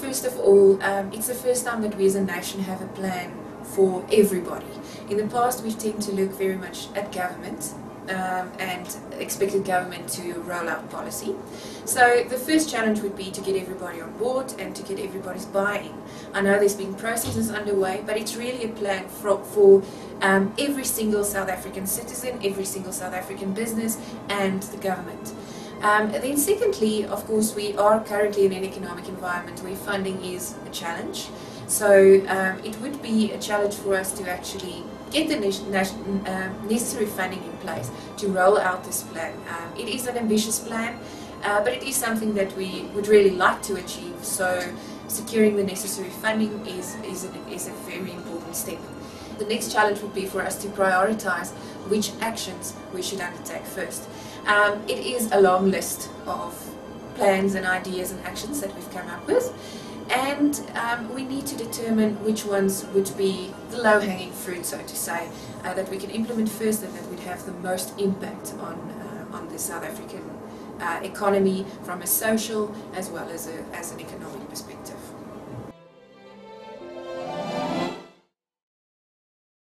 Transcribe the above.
first of all, um, it's the first time that we as a nation have a plan for everybody. In the past, we've tended to look very much at government um, and expected government to roll out policy. So the first challenge would be to get everybody on board and to get everybody's buy-in. I know there's been processes underway, but it's really a plan for, for um, every single South African citizen, every single South African business, and the government. Um, then secondly, of course, we are currently in an economic environment where funding is a challenge. So um, it would be a challenge for us to actually get the um, necessary funding in place to roll out this plan. Um, it is an ambitious plan, uh, but it is something that we would really like to achieve. So securing the necessary funding is, is, a, is a very important step. The next challenge would be for us to prioritize which actions we should undertake first. Um, it is a long list of plans and ideas and actions that we've come up with and um, we need to determine which ones would be the low-hanging fruit, so to say, uh, that we can implement first and that would have the most impact on, uh, on the South African uh, economy from a social as well as, a, as an economic perspective.